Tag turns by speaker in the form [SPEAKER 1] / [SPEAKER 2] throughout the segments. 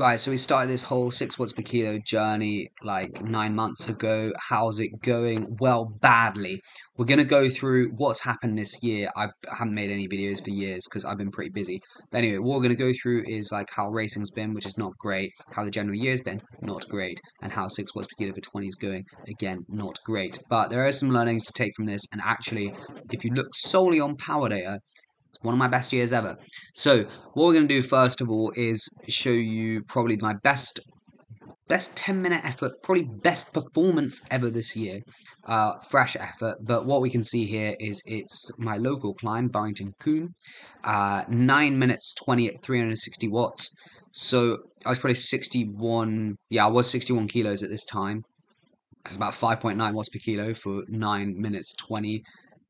[SPEAKER 1] Right, so we started this whole six watts per kilo journey like nine months ago. How's it going? Well, badly. We're going to go through what's happened this year. I haven't made any videos for years because I've been pretty busy. But anyway, what we're going to go through is like how racing's been, which is not great, how the general year's been, not great, and how six watts per kilo for 20 is going, again, not great. But there are some learnings to take from this, and actually, if you look solely on power data, one of my best years ever. So what we're going to do first of all is show you probably my best best 10 minute effort, probably best performance ever this year. Uh, fresh effort, but what we can see here is it's my local climb, Burrington Combe, uh, 9 minutes 20 at 360 watts. So I was probably 61, yeah, I was 61 kilos at this time. It's about 5.9 watts per kilo for 9 minutes 20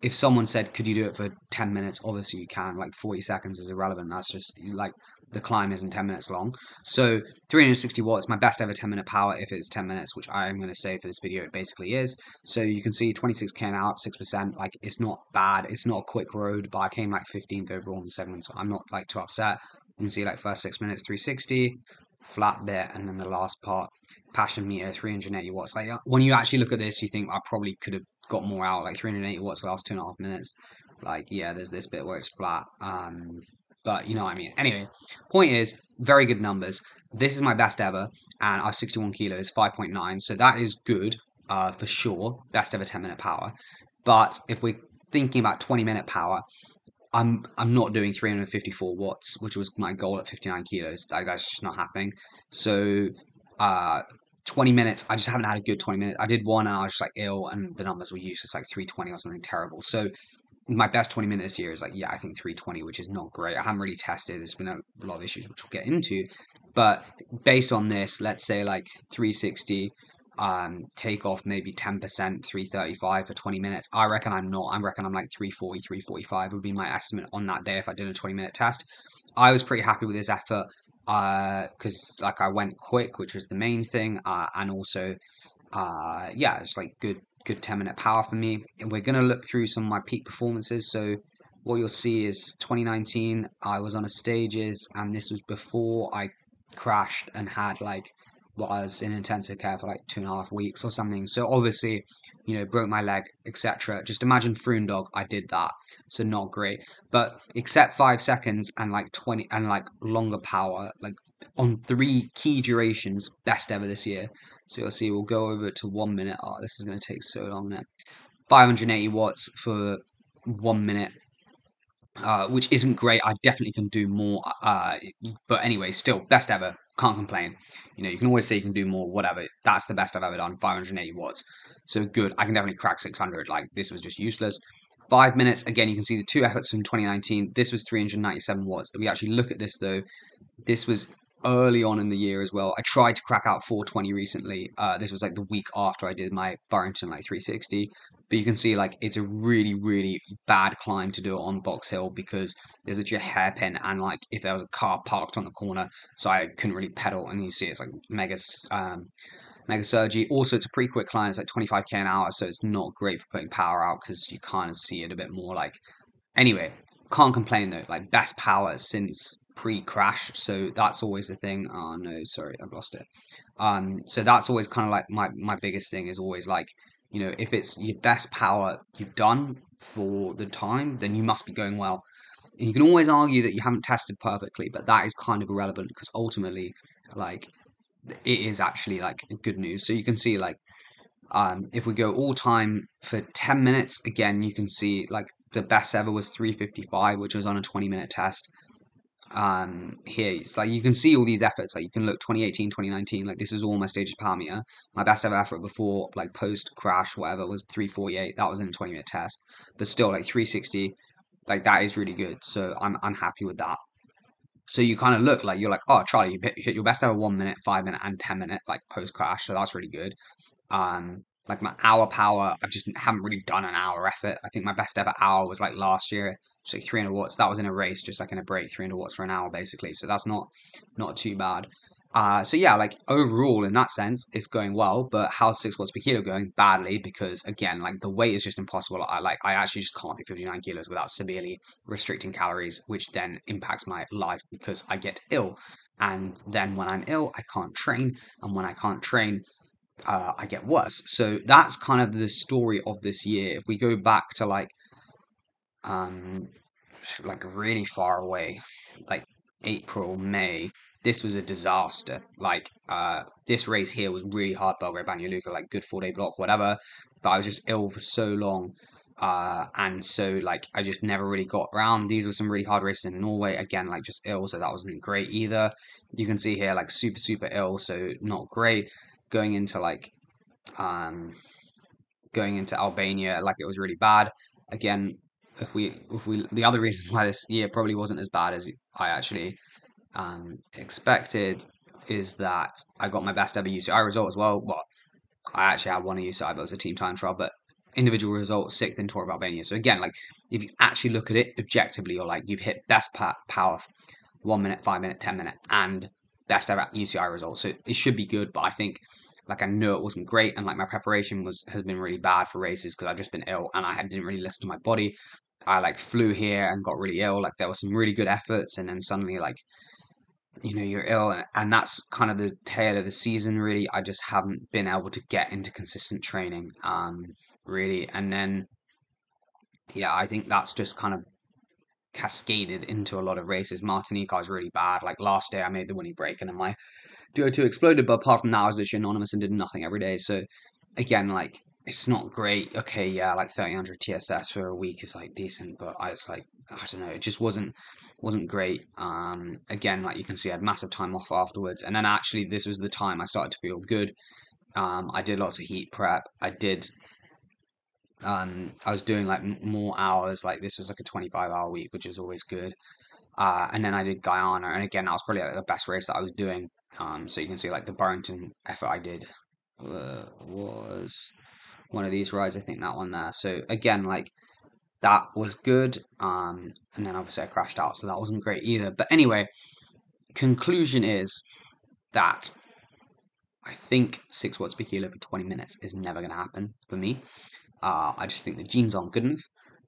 [SPEAKER 1] if someone said, "Could you do it for ten minutes?" Obviously, you can. Like forty seconds is irrelevant. That's just like the climb isn't ten minutes long. So 360 watts, my best ever 10 minute power if it's 10 minutes, which I am going to say for this video it basically is. So you can see 26k an hour, six percent. Like it's not bad. It's not a quick road, but I came like 15th overall in the segment, so I'm not like too upset. You can see like first six minutes 360, flat bit, and then the last part passion meter 380 watts. Like when you actually look at this, you think I probably could have got more out, like 380 watts last two and a half minutes. Like, yeah, there's this bit where it's flat. Um, but you know what I mean. Anyway, point is, very good numbers. This is my best ever, and I have 61 kilos, 5.9. So that is good uh, for sure. Best ever 10 minute power. But if we're thinking about 20 minute power, I'm I'm not doing 354 watts, which was my goal at 59 kilos. Like that's just not happening. So uh, 20 minutes. I just haven't had a good 20 minutes. I did one and I was just like ill and the numbers were useless, like 320 or something terrible. So my best 20 minutes this year is like, yeah, I think 320, which is not great. I haven't really tested. There's been a lot of issues, which we'll get into. But based on this, let's say like 360, um, take off maybe 10%, 335 for 20 minutes. I reckon I'm not. I reckon I'm like 340, 345 would be my estimate on that day if I did a 20 minute test. I was pretty happy with this effort because uh, like I went quick, which was the main thing, uh, and also uh, yeah, it's like good good ten minute power for me. And we're gonna look through some of my peak performances. So what you'll see is 2019, I was on a stages, and this was before I crashed and had like was in intensive care for like two and a half weeks or something. So obviously, you know, broke my leg, etc. Just imagine Froomedog, I did that. So not great. But except five seconds and like twenty and like longer power, like on three key durations, best ever this year. So you'll see we'll go over to one minute. Oh, this is gonna take so long now. 580 watts for one minute uh, which isn't great. I definitely can do more. Uh, but anyway, still best ever. Can't complain. You know, you can always say you can do more, whatever. That's the best I've ever done, 580 watts. So good. I can definitely crack 600. Like, this was just useless. Five minutes. Again, you can see the two efforts from 2019. This was 397 watts. If we actually look at this, though, this was early on in the year as well. I tried to crack out 420 recently. Uh, this was like the week after I did my Burrington like 360. But you can see like it's a really, really bad climb to do it on Box Hill because there's a hairpin and like if there was a car parked on the corner, so I couldn't really pedal. And you see it's like mega, um, mega surgy. Also, it's a pretty quick climb. It's like 25k an hour, so it's not great for putting power out because you kind of see it a bit more. Like anyway, can't complain though. Like best power since pre-crash so that's always the thing oh no sorry i've lost it um so that's always kind of like my my biggest thing is always like you know, if it's your best power you've done for the time, then you must be going well. And you can always argue that you haven't tested perfectly, but that is kind of irrelevant because ultimately, like, it is actually like good news. So you can see like, um, if we go all time for 10 minutes, again, you can see like the best ever was 355, which was on a 20 minute test um here. It's like you can see all these efforts like you can look 2018 2019 like this is all my stages power meter my best ever effort before like post crash whatever was 348 that was in a 20 minute test. But still like 360 like that is really good. So i'm i'm happy with that. So you kind of look like you're like oh charlie you hit, hit your best ever one minute five minute and 10 minute like post crash so that's really good. Um like my hour power, I just haven't really done an hour effort. I think my best ever hour was like last year, like 300 watts. That was in a race, just like in a break, 300 watts for an hour basically. So that's not not too bad. Uh, so yeah, like overall in that sense, it's going well. But how's six watts per kilo going? Badly because again, like the weight is just impossible. I like I actually just can't do 59 kilos without severely restricting calories, which then impacts my life because I get ill and then when I'm ill, I can't train, and when I can't train, uh, I get worse. So that's kind of the story of this year. If we go back to like, um, like really far away, like April, May, this was a disaster. Like, uh, this race here was really hard, Belgrade Banja like good four day block, whatever. But I was just ill for so long. Uh, and so like I just never really got around. These were some really hard races in Norway. Again, like just ill, so that wasn't great either. You can see here like super super ill, so not great. Going into like um going into Albania, like it was really bad. Again, if we if we the other reason why this year probably wasn't as bad as I actually um expected is that I got my best ever UCI result as well. Well, I actually had one UCI, but it was a team time trial. But individual result sixth in Tour of Albania. So again, like if you actually look at it objectively, you're like you've hit best power, one minute, five minute, ten minute, and best ever UCI result. So it should be good. But I think like I knew it wasn't great, and like my preparation was has been really bad for races because I've just been ill and I didn't really listen to my body. I like flew here and got really ill. Like there were some really good efforts, and then suddenly like you know you're ill and, and that's kind of the tale of the season really. I just haven't been able to get into consistent training um really. And then yeah i think that's just kind of cascaded into a lot of races. Martinique I was really bad. Like last day i made the winning break and then my Di2 exploded but apart from that i was just anonymous and did nothing every day. So again like it's not great okay yeah like 1300 tss for a week is like decent but i was like i don't know it just wasn't wasn't great. Um, again, like you can see, I had massive time off afterwards, and then actually this was the time I started to feel good. Um, I did lots of heat prep. I did. Um, I was doing like more hours. Like this was like a twenty-five hour week, which is always good. Uh, and then I did Guyana, and again, that was probably like the best race that I was doing. Um, so you can see like the Burrington effort I did uh, was one of these rides. I think that one there. So again, like that was good. Um, and then obviously I crashed out, so that wasn't great either. But anyway, conclusion is that I think six watts per kilo for 20 minutes is never going to happen for me. Uh, I just think the genes aren't good enough.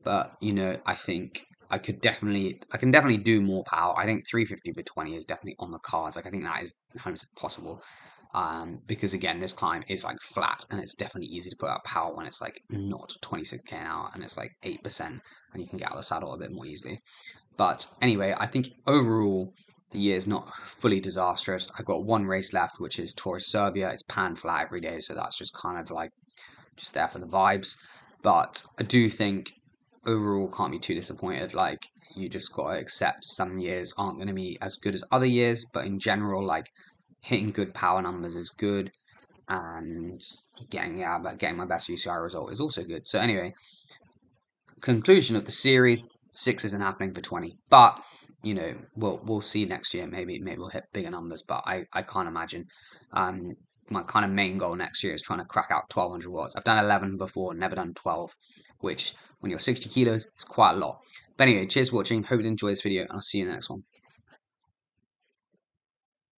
[SPEAKER 1] But you know, I think I could definitely, I can definitely do more power. I think 350 for 20 is definitely on the cards. Like I think that is 100% possible. Um, because again, this climb is like flat and it's definitely easy to put out power when it's like not 26k an hour and it's like 8% and you can get out of the saddle a bit more easily. But anyway, I think overall the year is not fully disastrous. I've got one race left, which is Tour Serbia. It's pan flat every day, so that's just kind of like just there for the vibes. But I do think overall can't be too disappointed. Like you just got to accept some years aren't going to be as good as other years, but in general, like hitting good power numbers is good, and getting yeah, but getting my best UCI result is also good. So anyway, conclusion of the series: six isn't happening for twenty, but you know we'll we'll see next year. Maybe maybe we'll hit bigger numbers, but I I can't imagine. Um, my kind of main goal next year is trying to crack out 1200 watts. I've done 11 before, never done 12, which when you're 60 kilos, it's quite a lot. But anyway, cheers for watching. Hope you enjoyed this video, and I'll see you in the next one.